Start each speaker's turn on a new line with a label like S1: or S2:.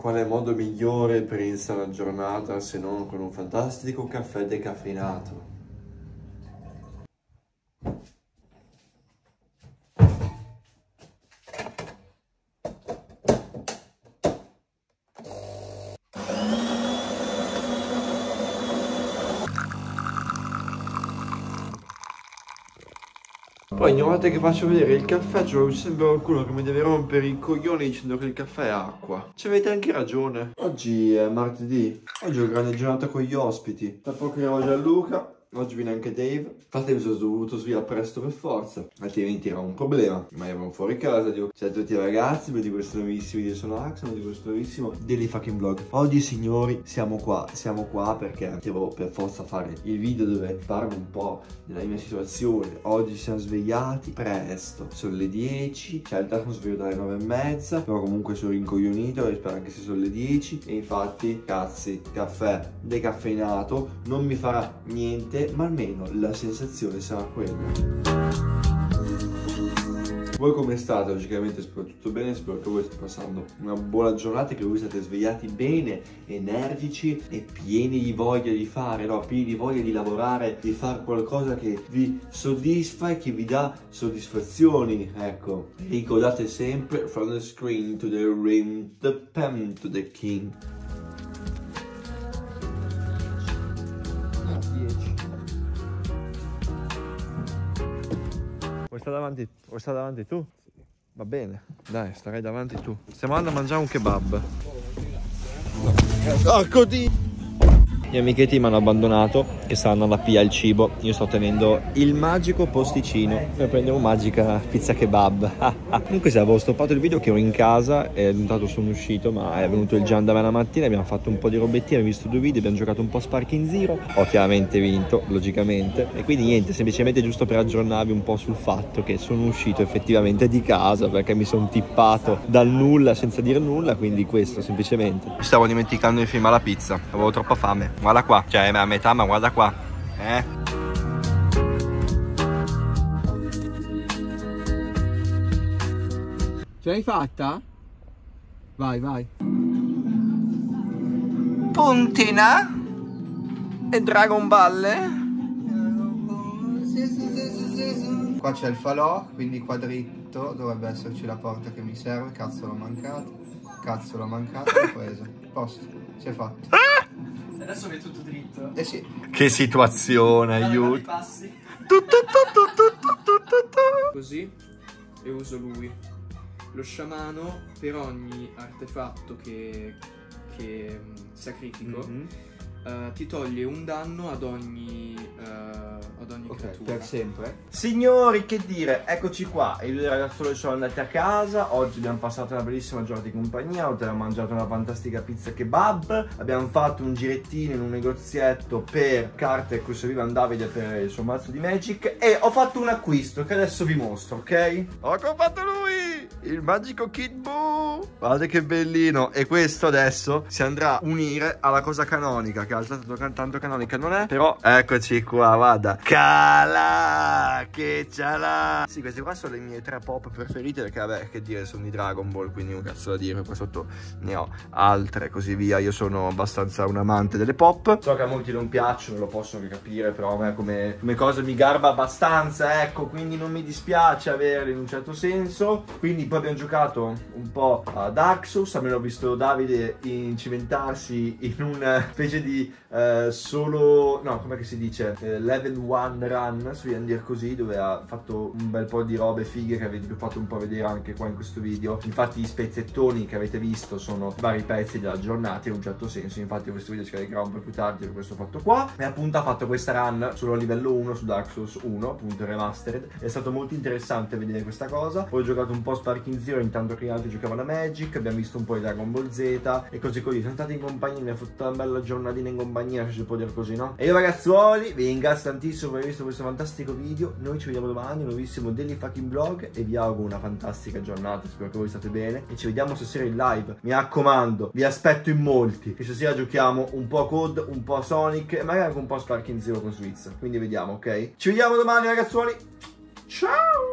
S1: Quale modo migliore per iniziare la giornata se non con un fantastico caffè decaffeinato? Poi ogni volta che faccio vedere il caffè c'è sempre qualcuno che mi deve rompere i coglioni dicendo che il caffè è acqua. Ci avete anche ragione. Oggi è martedì. Oggi ho grande giornata con gli ospiti. Tra poco arrivo Gianluca. Oggi viene anche Dave. Infatti mi sono dovuto svegliare presto per forza. Altrimenti era un problema. Ma ero fuori casa. Dico, ciao a tutti ragazzi, di questo nuovissimo video sono Axon, di questo nuovissimo Daily Fucking Vlog. Oggi signori siamo qua. Siamo qua perché devo per forza fare il video dove parlo un po' della mia situazione. Oggi siamo svegliati presto. Sono le 10. Cioè realtà sono sveglio dalle 9 e mezza. Però comunque sono rincoglionito e spero anche se sono le 10. E infatti, cazzi, caffè decaffeinato non mi farà niente ma almeno la sensazione sarà quella. Voi come state? Logicamente spero tutto bene, spero che voi stiate passando una buona giornata, che voi siate svegliati bene, energici e pieni di voglia di fare, no? Pieni di voglia di lavorare, di fare qualcosa che vi soddisfa e che vi dà soddisfazioni, ecco. Ricordate sempre, from the screen to the ring, the pen to the king. Vuoi stare davanti, vuoi stare davanti tu? Va bene, dai, starai davanti tu. Stiamo andando a mangiare un kebab. Porco di... Gli amichetti mi hanno abbandonato e stanno andando a pigliare il cibo. Io sto tenendo il magico posticino prendere un magica pizza kebab. Comunque se avevo stoppato il video che ero in casa e intanto sono uscito, ma è venuto il Gian da me la mattina, abbiamo fatto un po' di robettine, abbiamo visto due video, abbiamo giocato un po' a Sparking Zero. Ho chiaramente vinto, logicamente. E quindi niente, semplicemente giusto per aggiornarvi un po' sul fatto che sono uscito effettivamente di casa perché mi sono tippato dal nulla senza dire nulla, quindi questo semplicemente. Stavo dimenticando di filmare la pizza, avevo troppa fame. Guarda qua, cioè è a metà, ma guarda qua. Eh?
S2: Ce l'hai fatta? Vai, vai.
S1: Puntina e Dragon Ball.
S2: Qua c'è il falò, quindi quadritto, dovrebbe esserci la porta che mi serve, cazzo l'ho mancato. Cazzo l'ho mancato, l'ho preso. Posto, si è fatto.
S3: Adesso che è tutto dritto.
S2: Eh sì.
S1: Che situazione, aiuto.
S3: passi.
S4: così e uso lui. Lo sciamano per ogni artefatto che, che mm, sacrifico
S2: Mhm.
S4: eh, ti toglie un danno ad ogni, eh, ad ogni
S2: Ok,
S4: creatura.
S2: per sempre.
S1: Signori, che dire, eccoci qua. I due ragazzoli sono andati a casa. Oggi abbiamo passato una bellissima giornata in compagnia. Abbiamo mangiato una fantastica pizza kebab. Abbiamo fatto un girettino in un negozietto per carte a cui serviva un Davide per il suo mazzo di Magic. E ho fatto un acquisto che adesso vi mostro, ok? Ho comprato lui! Il magico Kid Buu! Guardate che bellino! E questo adesso si andrà a unire alla cosa canonica, che altrettanto tanto canonica non è. Però eccoci qua, guarda. Cala! Che ciala! Sì, queste qua sono le mie tre pop preferite, perché vabbè, che dire, sono di Dragon Ball, quindi un cazzo da dire. Qua sotto ne ho altre così via. Io sono abbastanza un amante delle pop. So che a molti non piacciono, lo possono capire, però a me come, come cosa mi garba abbastanza, ecco, quindi non mi dispiace averle in un certo senso. Quindi poi abbiamo giocato un po' a Dark Souls, almeno ho visto Davide incimentarsi in una specie di eh, solo, no, come si dice, Eh, level 1 run, se vogliamo dire così, dove ha fatto un bel po' di robe fighe che avete fatto un po' vedere anche qua in questo video. Infatti gli spezzettoni che avete visto sono vari pezzi della giornata in un certo senso, infatti questo video ci caricherà un po' più tardi per questo fatto qua. E appunto ha fatto questa run solo a livello 1 su Dark Souls 1, appunto remastered. È stato molto interessante vedere questa cosa. Poi ho giocato un po' Sparking Zero intanto che gli altri giocavano a Magic, abbiamo visto un po' di Dragon Ball Z e così così. Siamo stati in compagnia, mi ha fatto una bella giornatina in compagnia, se si può dire così, no? E io ragazzuoli, vi ringrazio tantissimo per aver visto questo fantastico video. Noi ci vediamo domani, un nuovissimo Daily Fucking Vlog e vi auguro una fantastica giornata. Spero che voi state bene e ci vediamo stasera in live. Mi raccomando, vi aspetto in molti. Che stasera giochiamo un po' a Code, un po' a Sonic e magari anche un po' a Sparking Zero con Switz. Quindi vediamo, ok? Ci vediamo domani ragazzuoli. Ciao!